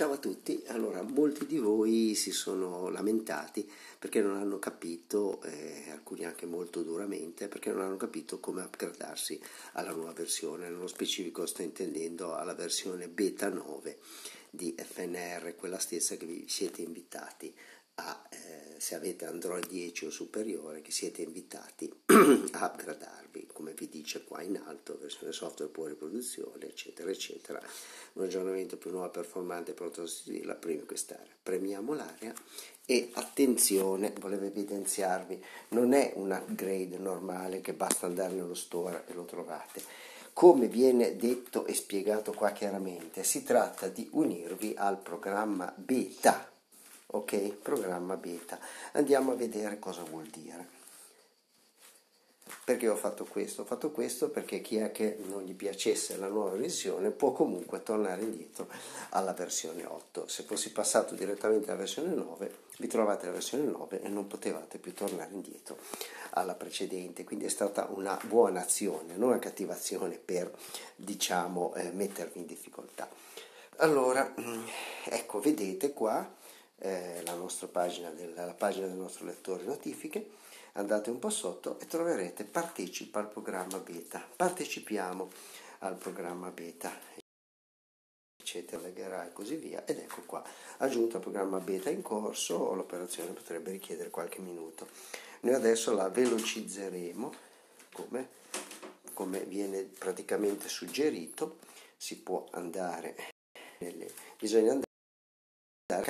Ciao a tutti, allora molti di voi si sono lamentati perché non hanno capito, eh, alcuni anche molto duramente, perché non hanno capito come upgradarsi alla nuova versione, nello specifico sto intendendo alla versione beta 9 di FNR, quella stessa che vi siete invitati a, eh, se avete Android 10 o superiore, che siete invitati a upgradarvi, come vi dice qua in alto, versione software pure riproduzione, eccetera, eccetera. Un aggiornamento più nuovo, performante, pronto a prima quest'area. Premiamo l'area e attenzione, volevo evidenziarvi, non è un upgrade normale che basta andare nello store e lo trovate. Come viene detto e spiegato qua chiaramente, si tratta di unirvi al programma beta ok? Programma beta. Andiamo a vedere cosa vuol dire. Perché ho fatto questo? Ho fatto questo perché chi è che non gli piacesse la nuova versione può comunque tornare indietro alla versione 8. Se fossi passato direttamente alla versione 9, vi trovate la versione 9 e non potevate più tornare indietro alla precedente. Quindi è stata una buona azione, non una cattiva azione per, diciamo, eh, mettervi in difficoltà. Allora, mm, ecco, vedete qua eh, la nostra pagina, del, la pagina del nostro lettore notifiche, andate un po' sotto e troverete partecipa al programma beta, partecipiamo al programma beta, eccetera, legherà e così via, ed ecco qua, aggiunto al programma beta in corso, l'operazione potrebbe richiedere qualche minuto. Noi adesso la velocizzeremo, come, come viene praticamente suggerito, si può andare, nelle, bisogna andare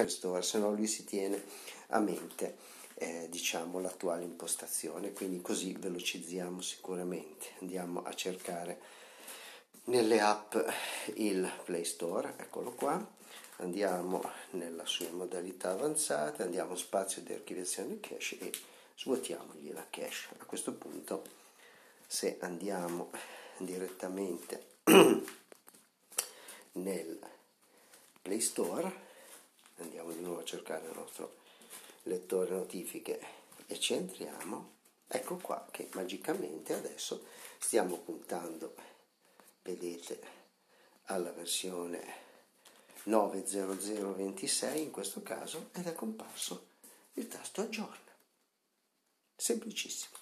Store, se no lui si tiene a mente eh, diciamo l'attuale impostazione, quindi così velocizziamo sicuramente. Andiamo a cercare nelle app il Play Store, eccolo qua, andiamo nella sua modalità avanzata, andiamo spazio di archiviazione cache e svuotiamogli la cache. A questo punto se andiamo direttamente nel Play Store andiamo di nuovo a cercare il nostro lettore notifiche. E ci entriamo. Ecco qua che magicamente adesso stiamo puntando vedete alla versione 90026 in questo caso ed è comparso il tasto aggiorna semplicissimo